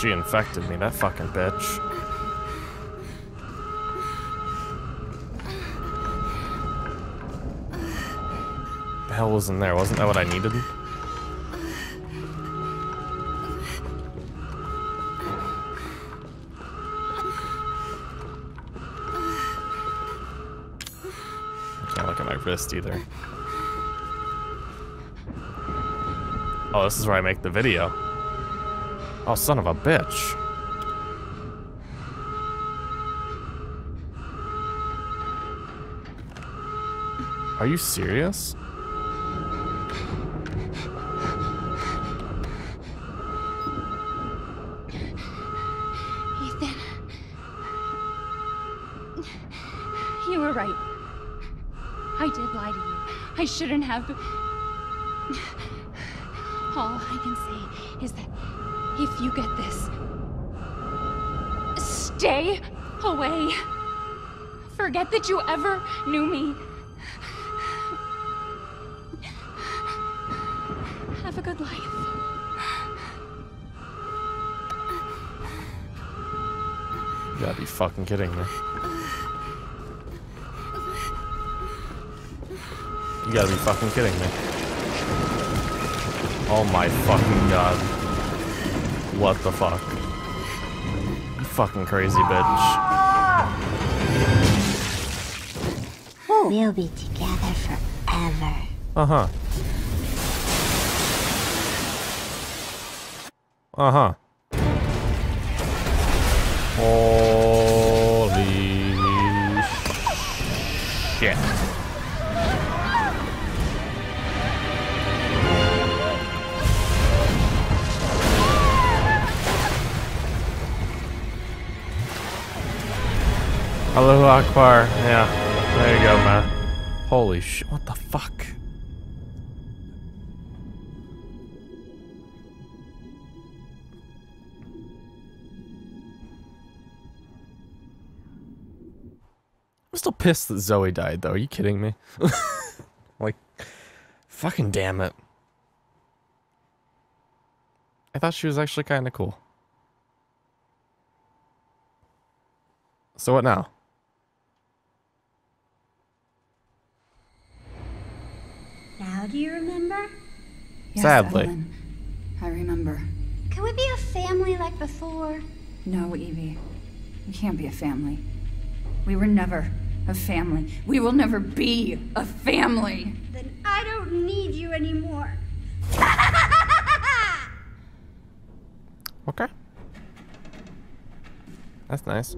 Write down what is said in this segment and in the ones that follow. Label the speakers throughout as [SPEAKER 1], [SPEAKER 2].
[SPEAKER 1] She infected me, that fucking bitch. The hell was in there? Wasn't that what I needed? I can't look at my wrist either. Oh, this is where I make the video. Oh, son of a bitch. Are you serious?
[SPEAKER 2] Ethan. You were right. I did lie to you. I shouldn't have. All I can say is that you get this, stay away. Forget that you ever knew me. Have a good life.
[SPEAKER 1] You gotta be fucking kidding me. You gotta be fucking kidding me. Oh my fucking god. What the fuck? You fucking crazy bitch.
[SPEAKER 3] We'll be together forever.
[SPEAKER 1] Uh-huh. Uh-huh. Holy shit. Allahu Akbar. Yeah. There you go, man. Holy shit. What the fuck? I'm still pissed that Zoe died, though. Are you kidding me? like, fucking damn it. I thought she was actually kind of cool. So what now?
[SPEAKER 3] Now do you remember?
[SPEAKER 4] Yes,
[SPEAKER 1] Sadly.
[SPEAKER 4] Evelyn. I remember.
[SPEAKER 3] Can we be a family like before?
[SPEAKER 4] No, Evie. We can't be a family. We were never a family. We will never be a family.
[SPEAKER 3] Then I don't need you anymore.
[SPEAKER 1] Okay. That's nice.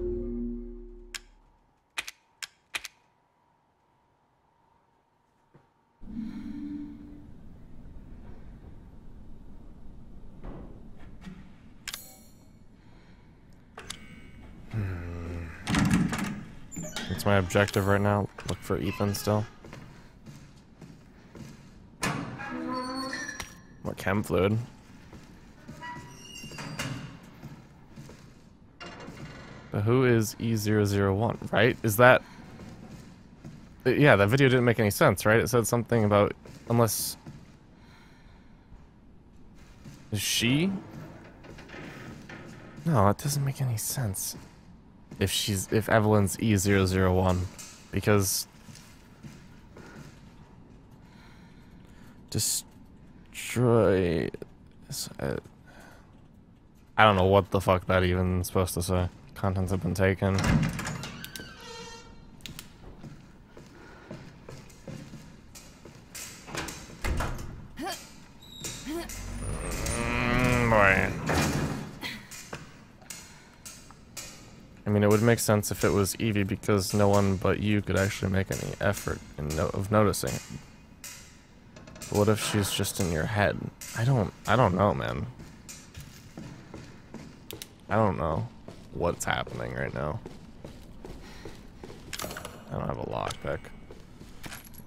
[SPEAKER 1] That's my objective right now. Look for Ethan still. What chem fluid? But who is E001, right? Is that... Yeah, that video didn't make any sense, right? It said something about... Unless... Is she? No, it doesn't make any sense. If she's... If Evelyn's E001. Because... Destroy... uh, I don't know what the fuck that even is supposed to say. Contents have been taken. Mm, boy. I mean, it would make sense if it was Evie because no one but you could actually make any effort no of noticing it. But what if she's just in your head? I don't, I don't know, man. I don't know what's happening right now. I don't have a lockpick.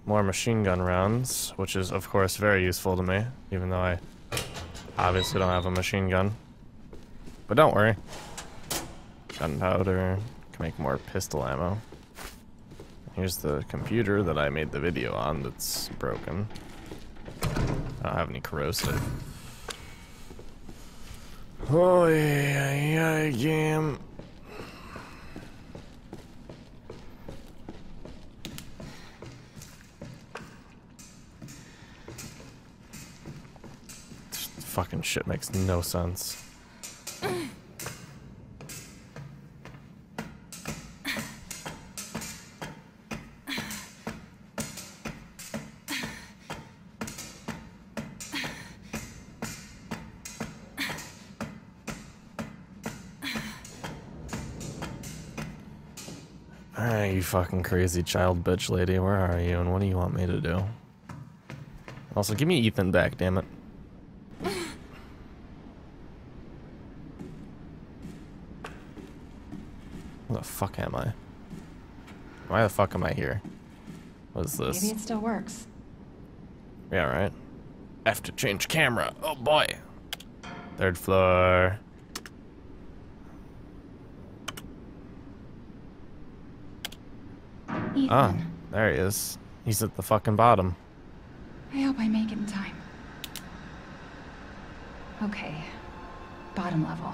[SPEAKER 1] More machine gun rounds, which is of course very useful to me, even though I obviously don't have a machine gun. But don't worry. Gunpowder, can make more pistol ammo. Here's the computer that I made the video on that's broken. I don't have any corrosive. Oh yeah, yeah, game. Fucking shit makes no sense. Alright, you fucking crazy child bitch lady, where are you and what do you want me to do? Also, give me Ethan back, damn it. Where the fuck am I? Why the fuck am I here? What is this?
[SPEAKER 4] Maybe it still works.
[SPEAKER 1] Yeah, right. I have to change camera. Oh boy. Third floor.
[SPEAKER 4] Ethan,
[SPEAKER 1] Ah, there he is. He's at the fucking bottom.
[SPEAKER 4] I hope I make it in time. Okay. Bottom level.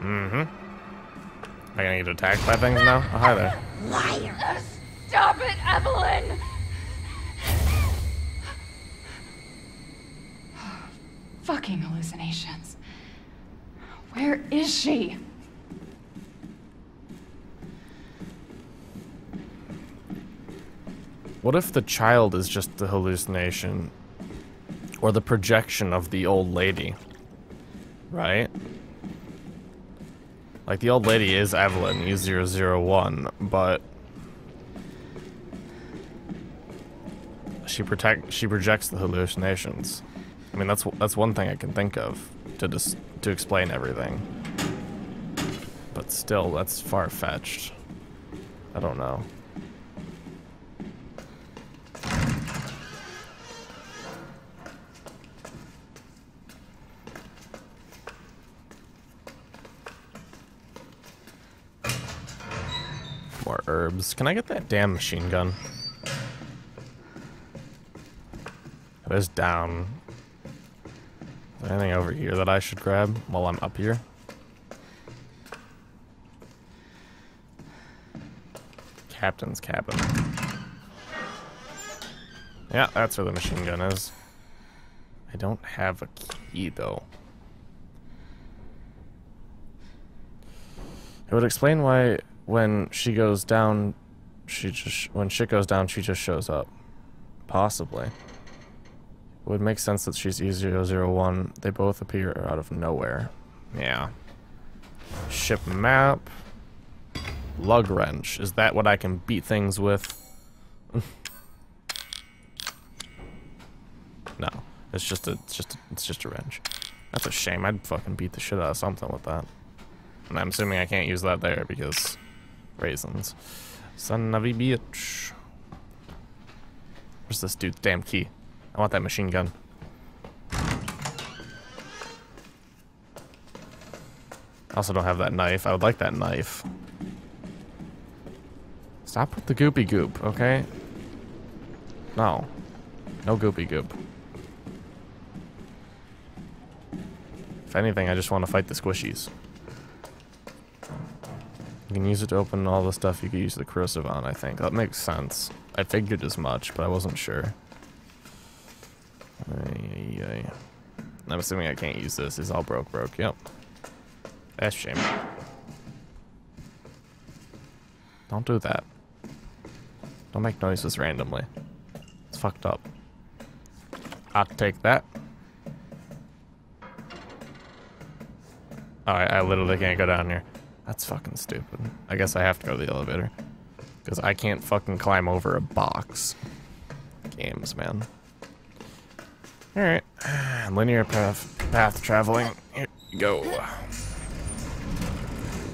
[SPEAKER 1] Mm-hmm. Am I gonna get attacked by things now? Oh, hi there.
[SPEAKER 2] Stop it, Evelyn!
[SPEAKER 4] Fucking hallucinations. Where is she?
[SPEAKER 1] What if the child is just the hallucination or the projection of the old lady? Right? Like the old lady is Evelyn U001, but she protect she projects the hallucinations. I mean that's that's one thing I can think of to just to explain everything. But still that's far fetched. I don't know. Herbs. Can I get that damn machine gun? It is down. Is anything over here that I should grab while I'm up here? Captain's cabin. Yeah, that's where the machine gun is. I don't have a key though. It would explain why when she goes down, she just when shit goes down, she just shows up. Possibly. It would make sense that she's E001. They both appear out of nowhere. Yeah. Ship map. Lug wrench. Is that what I can beat things with? no. It's just a it's just a, it's just a wrench. That's a shame. I'd fucking beat the shit out of something with that. And I'm assuming I can't use that there because raisins. Son of a bitch. Where's this dude's damn key? I want that machine gun. I also don't have that knife. I would like that knife. Stop with the goopy goop, okay? No. No goopy goop. If anything, I just want to fight the squishies. You can use it to open all the stuff you could use the corrosive on, I think. That makes sense. I figured as much, but I wasn't sure. I'm assuming I can't use this. It's all broke, broke. Yep. That's shame. Don't do that. Don't make noises randomly. It's fucked up. I'll take that. Alright, I literally can't go down here. That's fucking stupid. I guess I have to go to the elevator. Because I can't fucking climb over a box. Games, man. Alright. Linear path path traveling. Here you go.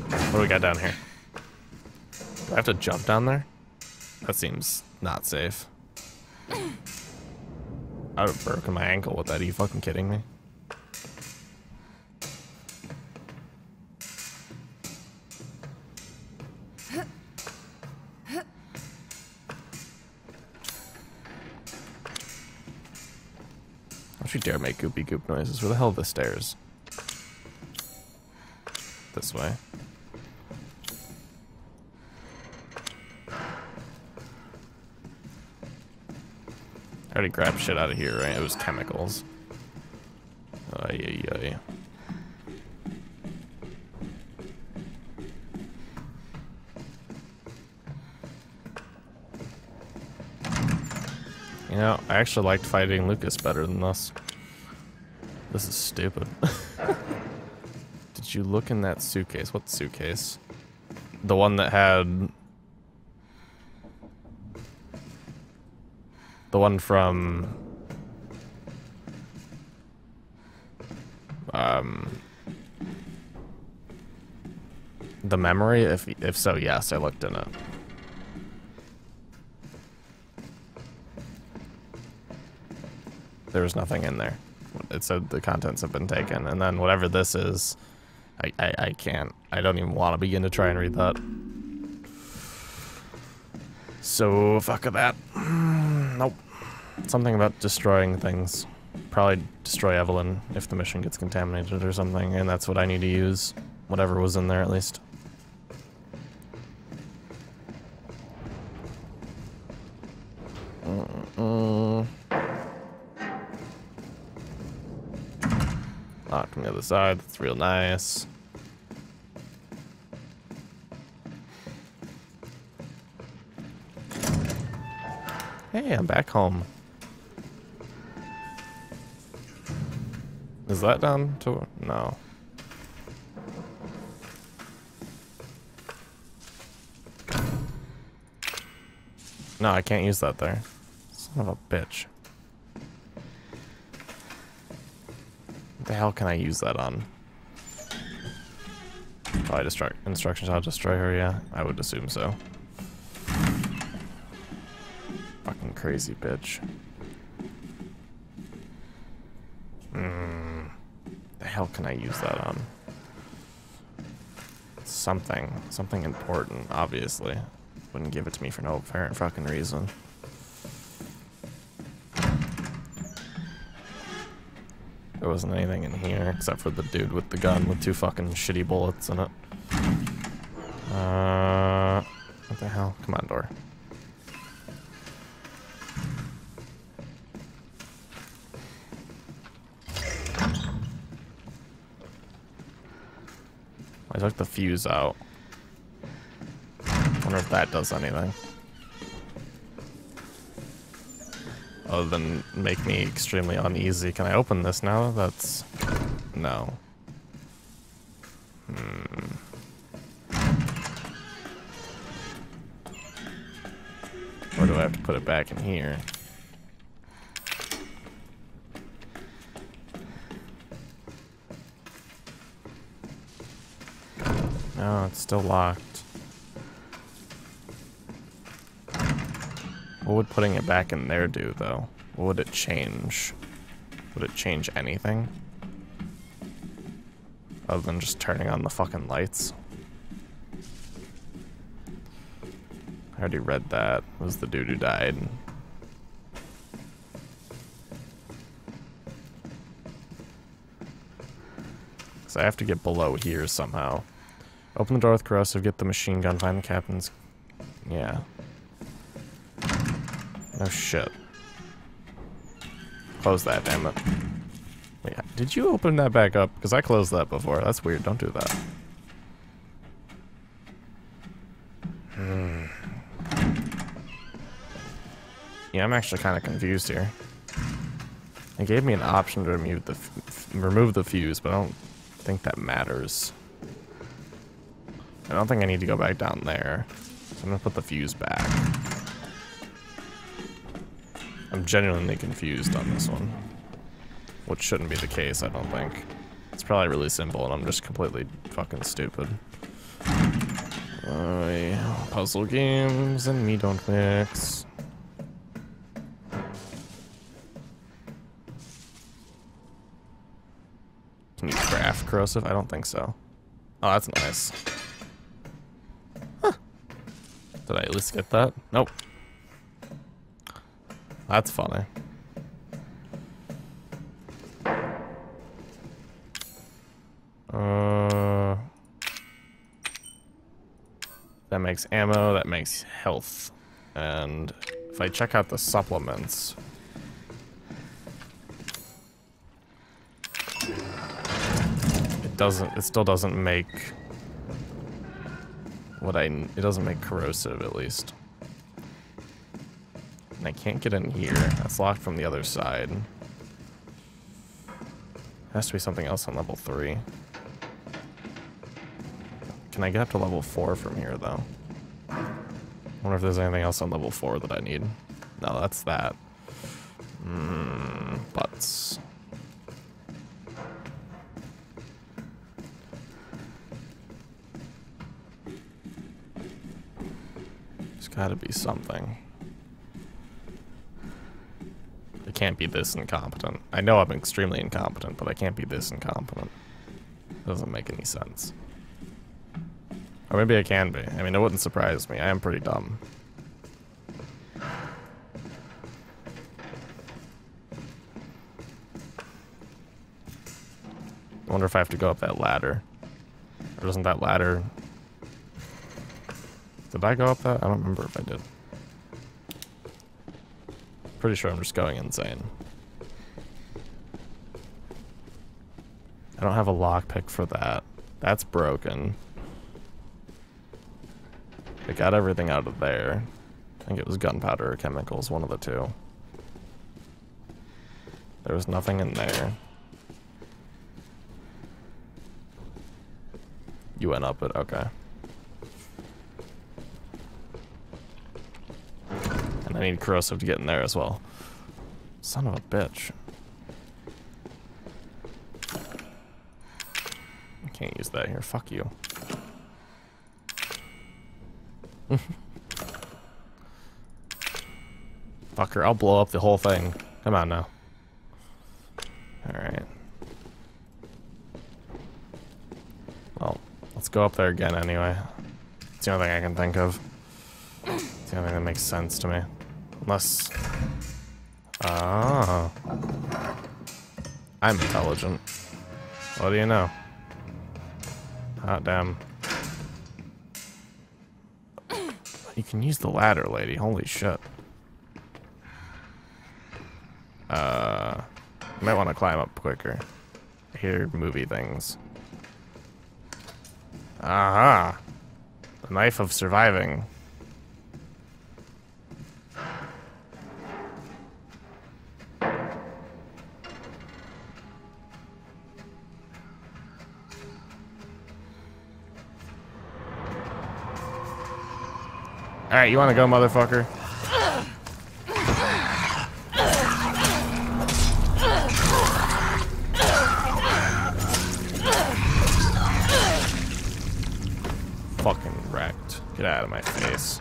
[SPEAKER 1] What do we got down here? Do I have to jump down there? That seems not safe. I would have broken my ankle with that. Are you fucking kidding me? Dare make goopy goop noises. Where the hell are the stairs? this way. I already grabbed shit out of here, right? It was chemicals. Ay, ay, ay. You know, I actually liked fighting Lucas better than this. This is stupid. Did you look in that suitcase? What suitcase? The one that had... The one from... Um... The memory? If, if so, yes, I looked in it. There was nothing in there. It said the contents have been taken. And then whatever this is, I, I, I can't. I don't even want to begin to try and read that. So, fuck that. Mm, nope. Something about destroying things. Probably destroy Evelyn if the mission gets contaminated or something, and that's what I need to use. Whatever was in there, at least. Mm-mm. Locked from the other side. That's real nice. Hey, I'm back home. Is that down to... No. No, I can't use that there. Son of a bitch. The hell can I use that on? Probably destruct instructions how to destroy her, yeah. I would assume so. Fucking crazy bitch. Hmm. The hell can I use that on? Something. Something important, obviously. Wouldn't give it to me for no apparent fucking reason. There wasn't anything in here except for the dude with the gun with two fucking shitty bullets in it. Uh, what the hell? Come on, door. I took the fuse out. Wonder if that does anything. Other than make me extremely uneasy. Can I open this now? That's... No. Hmm. Or do I have to put it back in here? No, it's still locked. What would putting it back in there do, though? What would it change? Would it change anything? Other than just turning on the fucking lights? I already read that. It was the dude who died. So I have to get below here somehow. Open the door with corrosive, get the machine gun, find the captain's... Yeah. No shit. Close that, damn it. Wait, did you open that back up? Because I closed that before. That's weird. Don't do that. Hmm. Yeah, I'm actually kind of confused here. It gave me an option to remove the remove the fuse, but I don't think that matters. I don't think I need to go back down there. So I'm gonna put the fuse back. I'm genuinely confused on this one. Which shouldn't be the case, I don't think. It's probably really simple and I'm just completely fucking stupid. Uh. Puzzle games and me don't mix. Can you craft corrosive? I don't think so. Oh, that's nice. Huh. Did I at least get that? Nope. That's funny. Uh, makes ammo, that makes health. And if I check out the supplements... It doesn't, it still doesn't make what I, it doesn't make corrosive at least. And I can't get in here. That's locked from the other side. Has to be something else on level 3. Can I get up to level 4 from here, though? wonder if there's anything else on level 4 that I need. No, that's that. Mmm, butts. There's gotta be something. Can't be this incompetent. I know I'm extremely incompetent, but I can't be this incompetent. Doesn't make any sense. Or maybe I can be. I mean, it wouldn't surprise me. I am pretty dumb. I wonder if I have to go up that ladder. Or doesn't that ladder... Did I go up that? I don't remember if I did. Pretty sure I'm just going insane. I don't have a lockpick for that. That's broken. I got everything out of there. I think it was gunpowder or chemicals, one of the two. There was nothing in there. You went up it, okay. I need corrosive to get in there as well. Son of a bitch. I can't use that here, fuck you. Fucker, I'll blow up the whole thing. Come on now. Alright. Well, let's go up there again anyway. It's the only thing I can think of. It's the only thing that makes sense to me. Unless... Ah. I'm intelligent. What do you know? Hot damn. You can use the ladder, lady. Holy shit. Uh, you might want to climb up quicker. I hear movie things. Aha! The knife of surviving. Alright, you wanna go, motherfucker? Fucking wrecked. Get out of my face.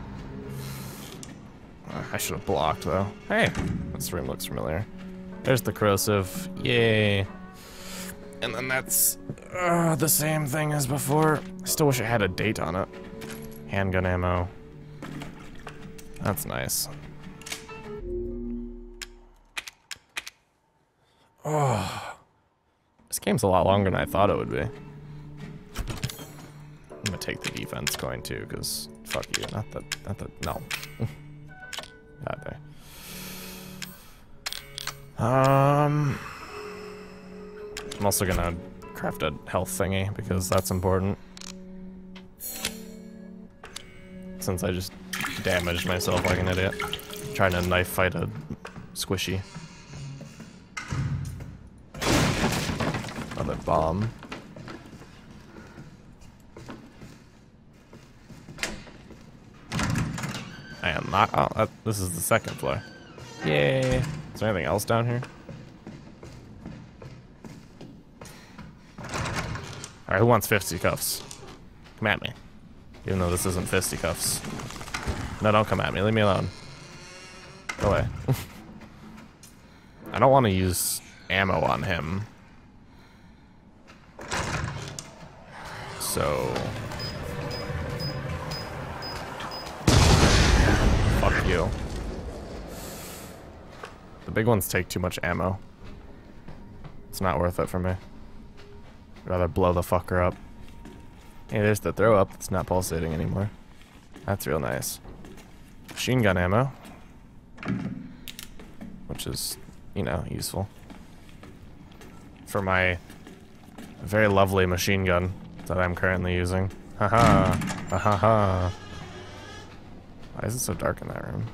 [SPEAKER 1] I should have blocked, though. Hey, this room looks familiar. There's the corrosive. Yay. And then that's uh, the same thing as before. I still wish it had a date on it. Handgun ammo. That's nice. Oh. This game's a lot longer than I thought it would be. I'm gonna take the defense coin too, because fuck you. Not the, not the, no. God there. Um, I'm also gonna craft a health thingy, because that's important. Since I just damaged myself like an idiot. Trying to knife fight a squishy. Another bomb. I am not. Oh, that, this is the second floor. Yay. Is there anything else down here? Alright, who wants 50 cuffs? Come at me. Even though this isn't fisticuffs. No, don't come at me. Leave me alone. Go away. I don't want to use ammo on him. So... Fuck you. The big ones take too much ammo. It's not worth it for me. I'd rather blow the fucker up. Hey, there's the throw up. It's not pulsating anymore. That's real nice. Machine gun ammo. Which is, you know, useful. For my very lovely machine gun that I'm currently using. Haha. Ha ha ha. Why is it so dark in that room?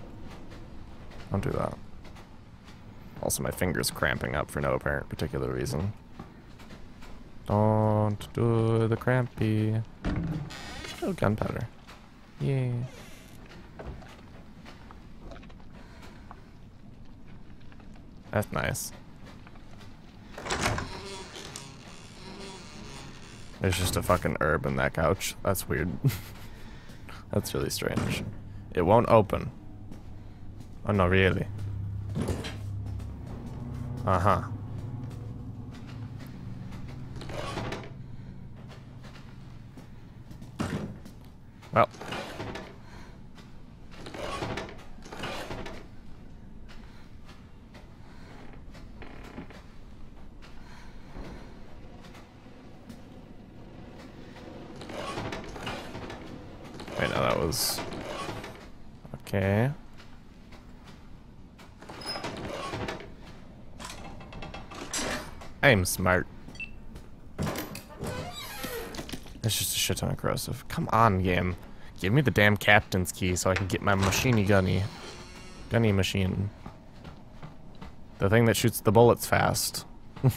[SPEAKER 1] Don't do that. Also, my finger's cramping up for no apparent particular reason. Don't do the crampy. Oh, gunpowder. Yay. That's nice. There's just a fucking herb in that couch. That's weird. That's really strange. It won't open. Oh no, really? Uh-huh. Well. Wait, no, that was... Okay. I'm smart. That's just a shit ton of corrosive. Come on, game. Give me the damn captain's key so I can get my machiny gunny. Gunny machine. The thing that shoots the bullets fast.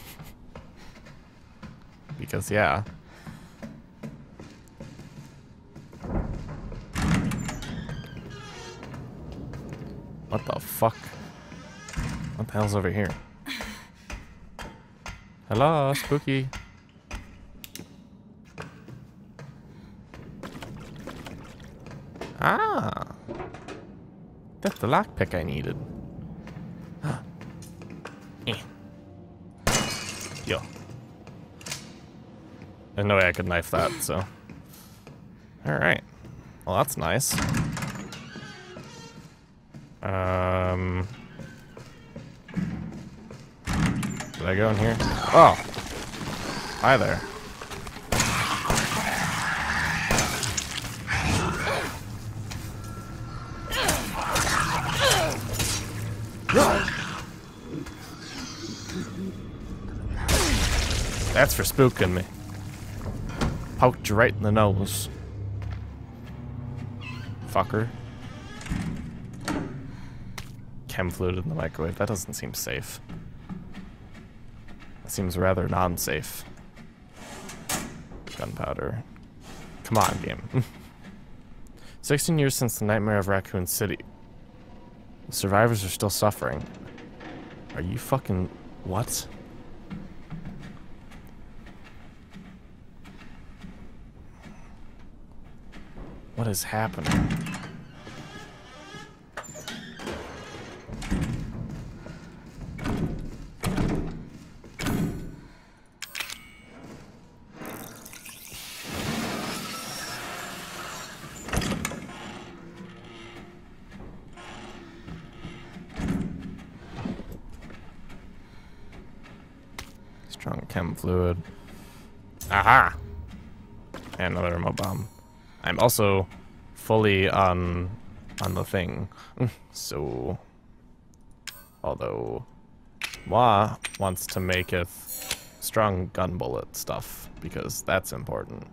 [SPEAKER 1] because, yeah. What the fuck? What the hell's over here? Hello, spooky. Ah. That's the lockpick I needed. eh. Yo. There's no way I could knife that, so. Alright. Well, that's nice. Um. Did I go in here? Oh. Hi there. That's for spooking me. Poked you right in the nose. Fucker. Chem fluid in the microwave. That doesn't seem safe. Seems rather non-safe. Gunpowder. Come on, game. 16 years since the nightmare of Raccoon City. The survivors are still suffering. Are you fucking... What? What is happening? Fluid. Aha! And another remote bomb. I'm also fully on on the thing. Mm, so although Moi wants to make it strong gun bullet stuff because that's important.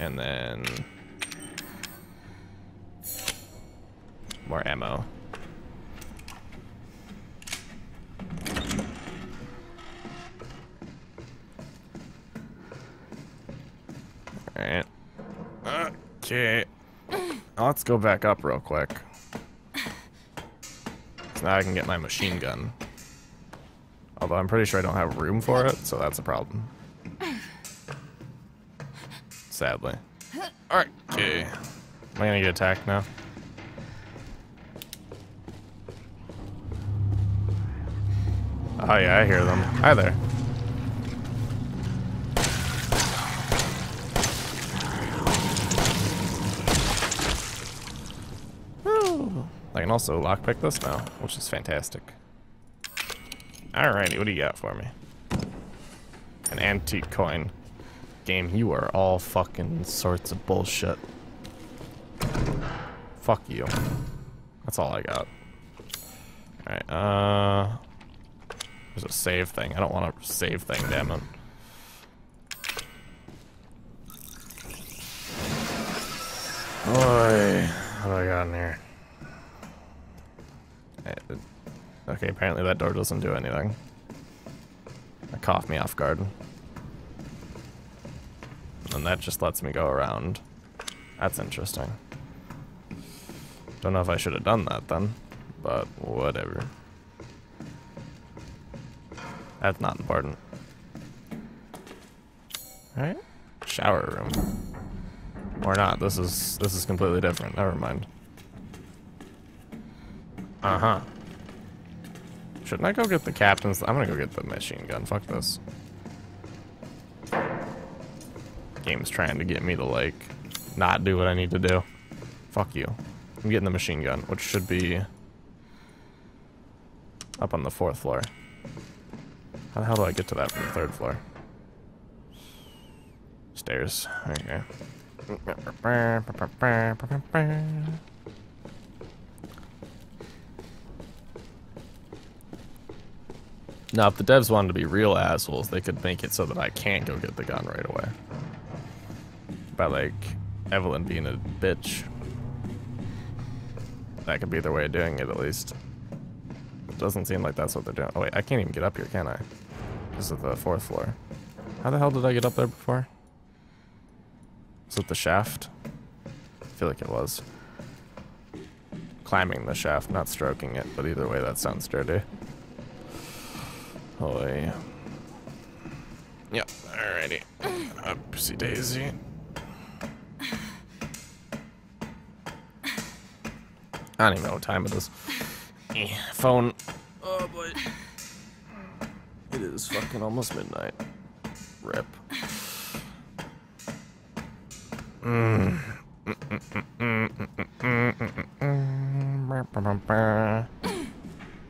[SPEAKER 1] And then more ammo. Alright. Okay. Let's go back up real quick. So now I can get my machine gun. Although I'm pretty sure I don't have room for it, so that's a problem. Sadly. Alright, okay. Am I gonna get attacked now? Oh yeah, I hear them. Hi there. Can also lockpick this now, which is fantastic. Alrighty, what do you got for me? An antique coin. Game, you are all fucking sorts of bullshit. Fuck you. That's all I got. Alright, uh... There's a save thing. I don't want a save thing, damn it. Boy, what do I got in here? Okay, apparently that door doesn't do anything. That caught me off guard. And that just lets me go around. That's interesting. Don't know if I should have done that then, but whatever. That's not important. Alright. Shower room. Or not. This is this is completely different. Never mind. Uh-huh. Shouldn't I go get the captain's? I'm gonna go get the machine gun. Fuck this. Game's trying to get me to, like, not do what I need to do. Fuck you. I'm getting the machine gun, which should be up on the fourth floor. How the hell do I get to that from the third floor? Stairs. Okay. Now, if the devs wanted to be real assholes, they could make it so that I can't go get the gun right away. By, like, Evelyn being a bitch. That could be their way of doing it, at least. It doesn't seem like that's what they're doing. Oh, wait, I can't even get up here, can I? This is the fourth floor. How the hell did I get up there before? Was it the shaft? I feel like it was. Climbing the shaft, not stroking it, but either way, that sounds dirty. Oh, yeah. Yep, alrighty. Upsy daisy. I don't even know what time it is. Eh, Phone. Oh boy. It is fucking almost midnight. Rip.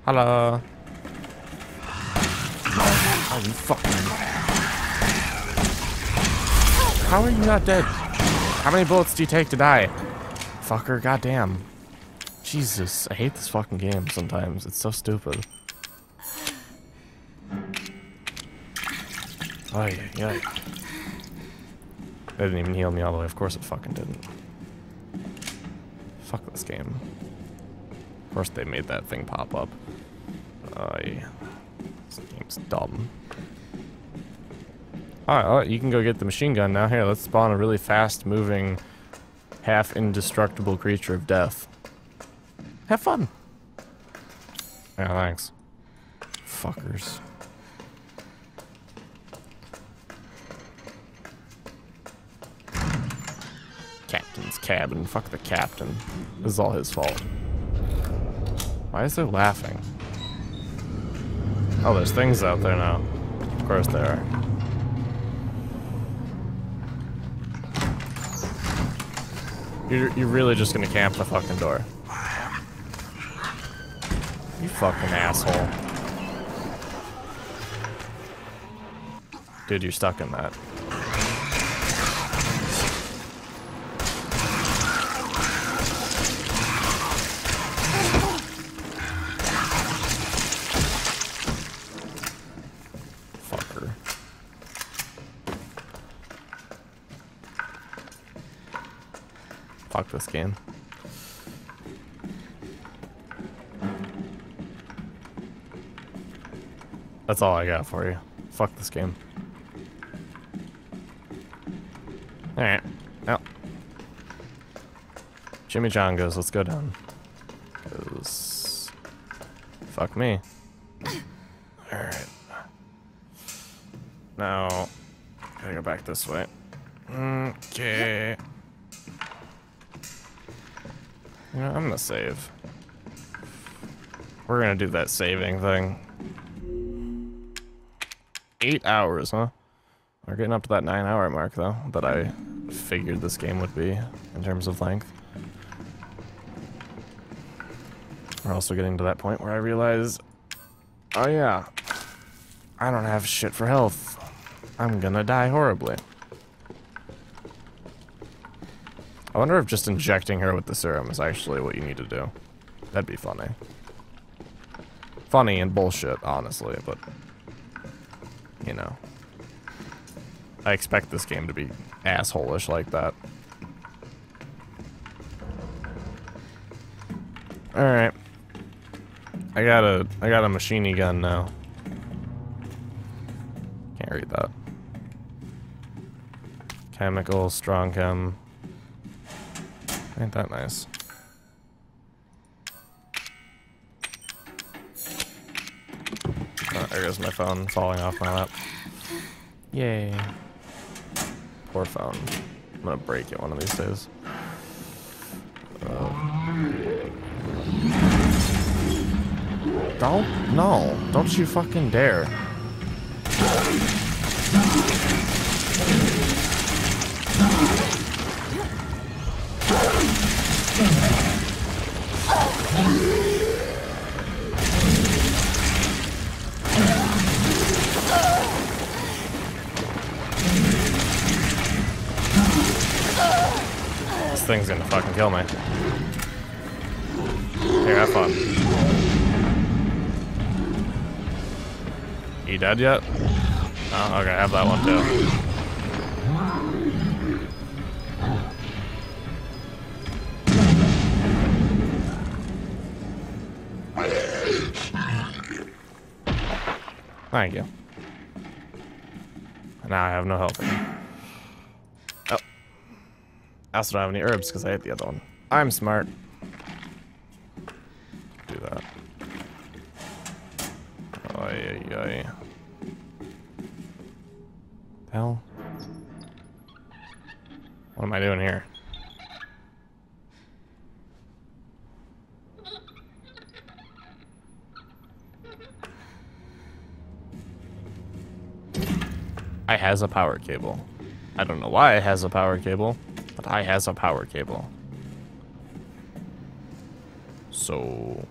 [SPEAKER 1] Hello. How are you not dead? How many bullets do you take to die? Fucker, goddamn. Jesus, I hate this fucking game sometimes. It's so stupid. Oh, yeah, yeah. It didn't even heal me all the way. Of course it fucking didn't. Fuck this game. Of course they made that thing pop up. Oh, yeah. This game's dumb. Alright, you can go get the machine gun now. Here, let's spawn a really fast moving, half indestructible creature of death. Have fun. Yeah, thanks. Fuckers. Captain's cabin. Fuck the captain. This is all his fault. Why is there laughing? Oh, there's things out there now. Of course there are. You're, you're really just gonna camp the fucking door. You fucking asshole. Dude, you're stuck in that. This game. That's all I got for you. Fuck this game. Alright. Well. Jimmy John goes, let's go down. Goes. Fuck me. Alright. Now. Gotta go back this way. Okay. Know, I'm gonna save. We're gonna do that saving thing. Eight hours, huh? We're getting up to that nine hour mark, though, that I figured this game would be in terms of length. We're also getting to that point where I realize, oh yeah, I don't have shit for health. I'm gonna die horribly. Wonder if just injecting her with the serum is actually what you need to do. That'd be funny. Funny and bullshit, honestly, but... You know. I expect this game to be asshole-ish like that. Alright. I got a I got a machine gun now. Can't read that. Chemical, strong chem. Ain't that nice. Oh, there goes my phone falling off my lap. Yay. Poor phone. I'm gonna break it one of these days. Don't, no, don't you fucking dare. Fucking kill me. Here, have fun. You dead yet? Oh, okay, have that one too. Thank you. Now I have no health. I also don't have any herbs because I ate the other one. I'm smart. Do that. Ay, ay, ay. Hell. What am I doing here? I has a power cable. I don't know why it has a power cable, but I has a power cable. So,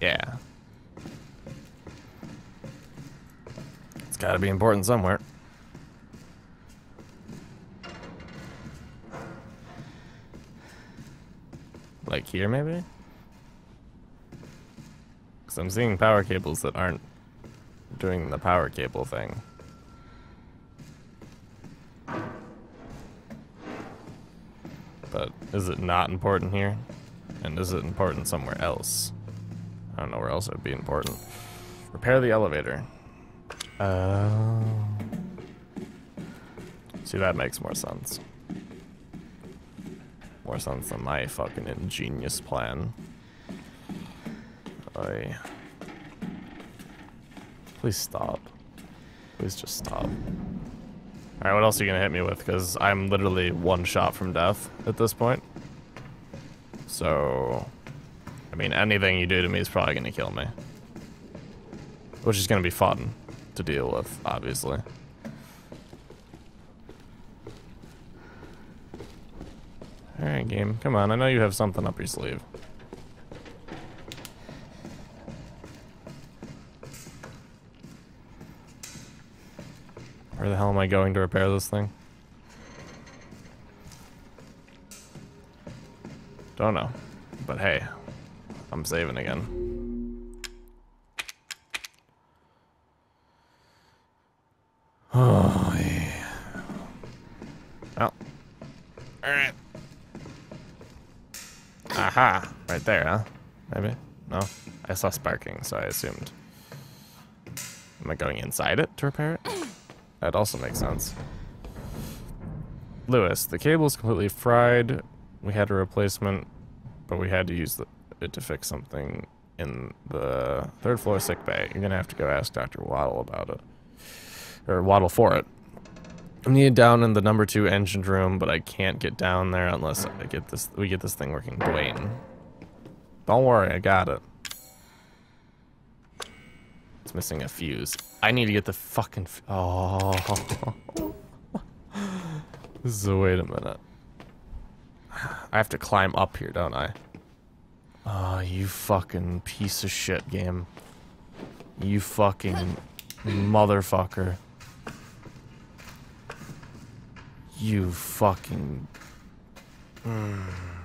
[SPEAKER 1] yeah. It's gotta be important somewhere. Like here, maybe? Because I'm seeing power cables that aren't doing the power cable thing. But is it not important here? And is it important somewhere else? I don't know where else it would be important. Repair the elevator. Oh. See, that makes more sense. More sense than my fucking ingenious plan. I. Please stop. Please just stop. Alright, what else are you gonna hit me with? Because I'm literally one shot from death at this point. So, I mean, anything you do to me is probably gonna kill me. Which is gonna be fun to deal with, obviously. Alright, game. Come on, I know you have something up your sleeve. Where the hell am I going to repair this thing? Don't know. But hey, I'm saving again. Oh, yeah. Well. Alright. Aha. Right there, huh? Maybe? No? I saw sparking, so I assumed. Am I going inside it to repair it? That also makes sense. Lewis, the cable is completely fried. We had a replacement, but we had to use the, it to fix something in the third floor sick bay. You're gonna have to go ask Dr. Waddle about it. Or Waddle for it. I'm needed down in the number two engine room, but I can't get down there unless I get this we get this thing working. Dwayne. Don't worry, I got it. It's missing a fuse. I need to get the fucking. oh. so wait a minute. I have to climb up here, don't I? Oh, you fucking piece of shit game. You fucking motherfucker. You fucking mm.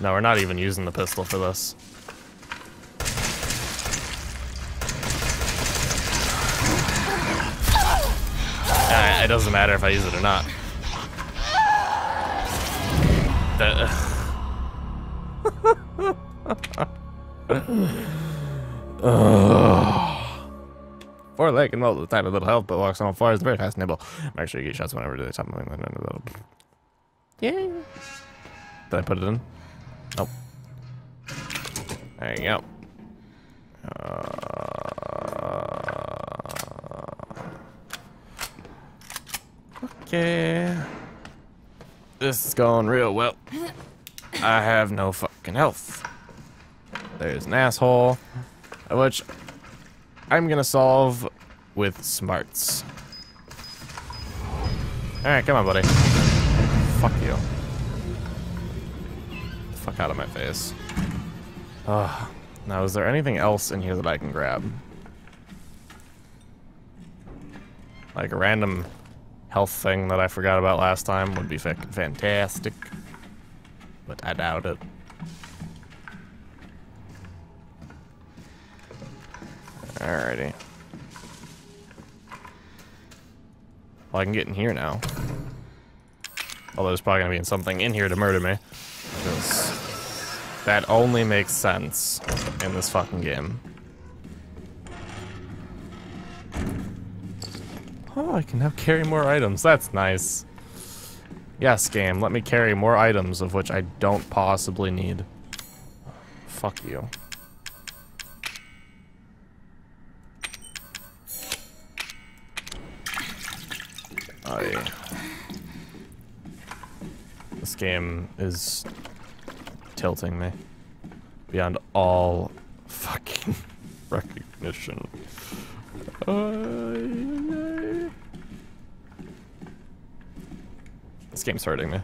[SPEAKER 1] No, we're not even using the pistol for this. Uh, it doesn't matter if I use it or not. Four leg and multiple tiny little health, but walks on far is very fast nibble. Make sure you get shots whenever they something. Yeah. Did I put it in? Nope. There you go. Uh, okay. This is going real well. I have no fucking health. There's an asshole, which I'm gonna solve with smarts. Alright, come on, buddy. Fuck you. Out of my face. Ugh. Now, is there anything else in here that I can grab? Like a random health thing that I forgot about last time would be fa fantastic. But I doubt it. Alrighty. Well, I can get in here now. Although there's probably gonna be something in here to murder me. Because that only makes sense in this fucking game. Oh, I can now carry more items. That's nice. Yes, game, let me carry more items of which I don't possibly need. Fuck you. This game is tilting me beyond all fucking recognition. This game's hurting me.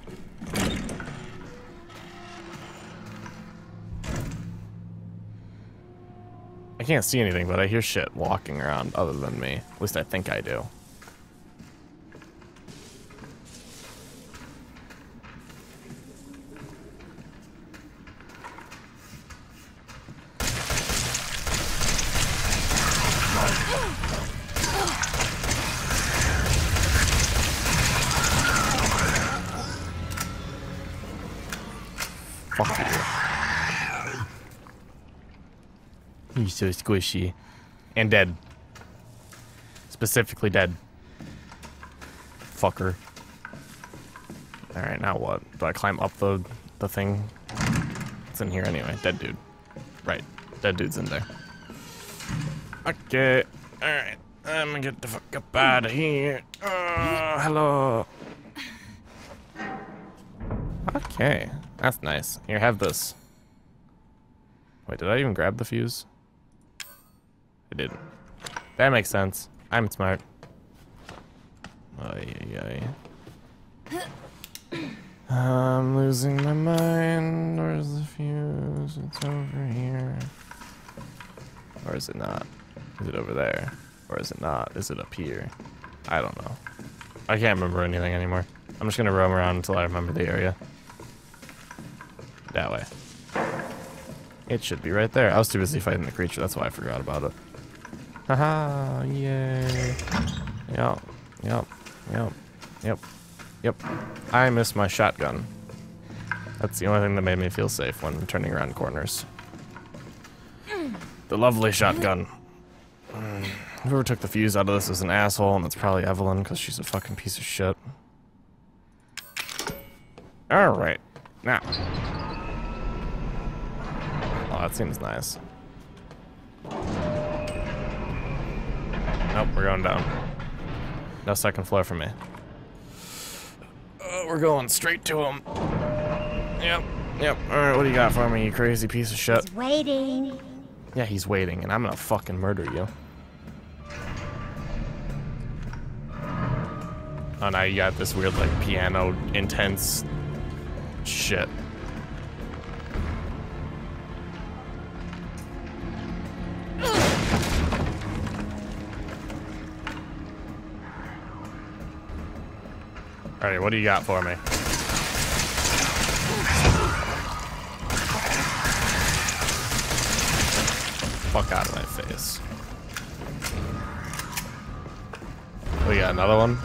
[SPEAKER 1] I can't see anything, but I hear shit walking around other than me. At least I think I do. You're so squishy. And dead. Specifically dead. Fucker. Alright, now what? Do I climb up the, the thing? It's in here anyway. Dead dude. Right. Dead dude's in there. Okay. Alright. I'm gonna get the fuck up out of here. Uh, hello. Okay. That's nice. Here, have this. Wait, did I even grab the fuse? I didn't. That makes sense. I'm smart. Ay, ay, ay. I'm losing my mind. Where's the fuse? It's over here. Or is it not? Is it over there? Or is it not? Is it up here? I don't know. I can't remember anything anymore. I'm just gonna roam around until I remember the area. That way. It should be right there. I was too busy fighting the creature, that's why I forgot about it. Haha, yay. Yep, yep, yep, yep, yep. I miss my shotgun. That's the only thing that made me feel safe when turning around corners. The lovely shotgun. Mm. Whoever took the fuse out of this is an asshole, and it's probably Evelyn, because she's a fucking piece of shit. Alright. Now. Oh, that seems nice. Nope, we're going down. No second floor for me. Uh, we're going straight to him. Yep, yep. Alright, what do you got for me, you crazy piece of shit?
[SPEAKER 3] He's waiting.
[SPEAKER 1] Yeah, he's waiting, and I'm gonna fucking murder you. Oh, now you got this weird, like, piano intense shit. Alright, what do you got for me? Fuck out of my face. We got another one.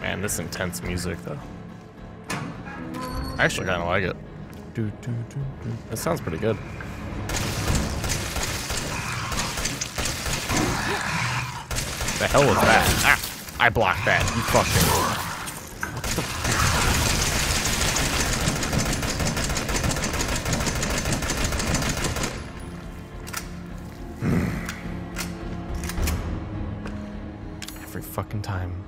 [SPEAKER 1] Man, this intense music though. I actually kind of like it. That sounds pretty good. The hell was that? Ah, I blocked that. You fucking. Every fucking time.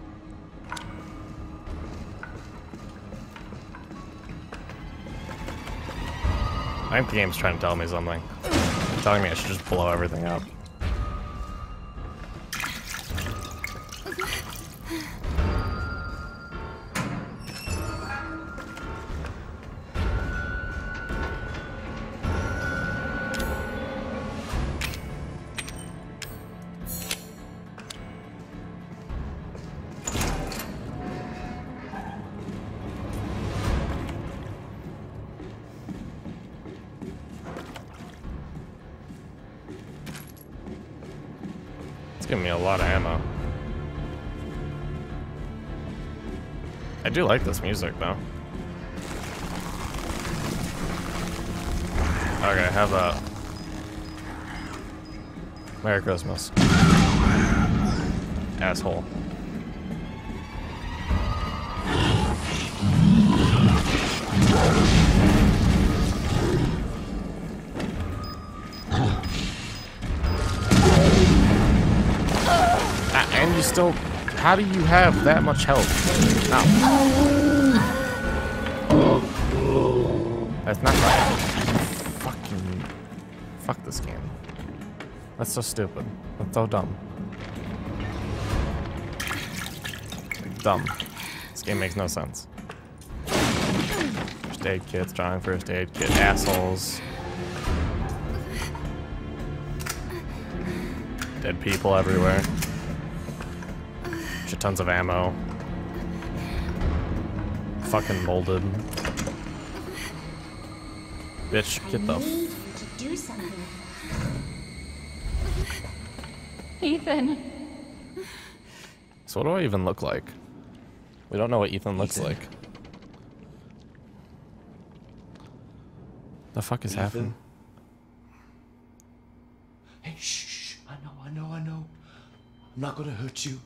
[SPEAKER 1] I think the game's trying to tell me something. It's telling me I should just blow everything up. Do like this music though. Okay, how about Merry Christmas. Asshole. Ah, and you still how do you have that much health? That's not right. Fucking fuck this game. That's so stupid. That's so dumb. Dumb. This game makes no sense. First aid kit, strong first aid kit, assholes. Dead people everywhere. Shit tons of ammo. Fucking molded. Bitch, get the.
[SPEAKER 3] I need you to do.
[SPEAKER 2] Ethan.
[SPEAKER 1] So what do I even look like? We don't know what Ethan looks
[SPEAKER 5] Ethan.
[SPEAKER 1] like. The fuck is
[SPEAKER 5] Ethan?
[SPEAKER 1] happening?
[SPEAKER 5] Hey, shh, shh. I know, I know, I know. I'm not gonna hurt you.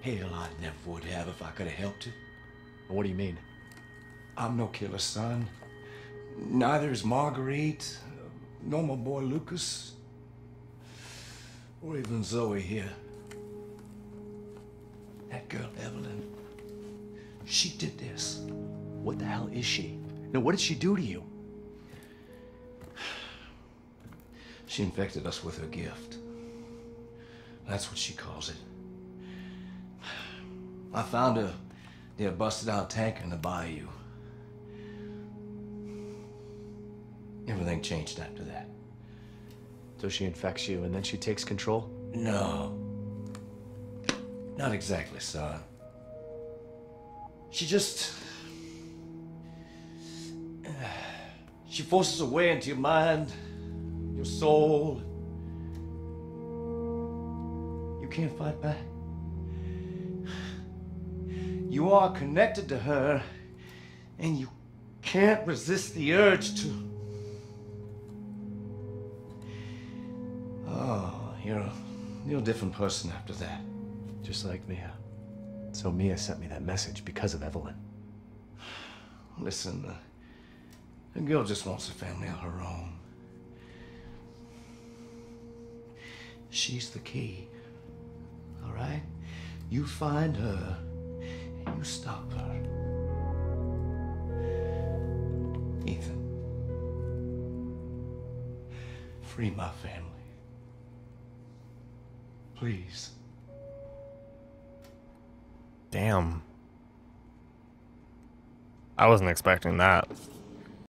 [SPEAKER 5] Hell, I never would have if I could have helped it.
[SPEAKER 6] What do you mean?
[SPEAKER 5] I'm no killer, son. Neither is Marguerite, nor my boy Lucas, or even Zoe here. That girl, Evelyn, she did this.
[SPEAKER 6] What the hell is she? Now, what did she do to you?
[SPEAKER 5] She infected us with her gift. That's what she calls it. I found her near a busted out tanker in the bayou. Everything changed after that.
[SPEAKER 6] So she infects you and then she takes control?
[SPEAKER 5] No. Not exactly, son. She just. She forces her way into your mind, your soul. You can't fight back. You are connected to her, and you can't resist the urge to. Oh, you're a, you're a different person after that.
[SPEAKER 6] Just like Mia. So Mia sent me that message because of Evelyn.
[SPEAKER 5] Listen, the girl just wants a family of her own. She's the key. All right? You find her you stop her. Ethan. Free my family. Please.
[SPEAKER 1] Damn. I wasn't expecting that.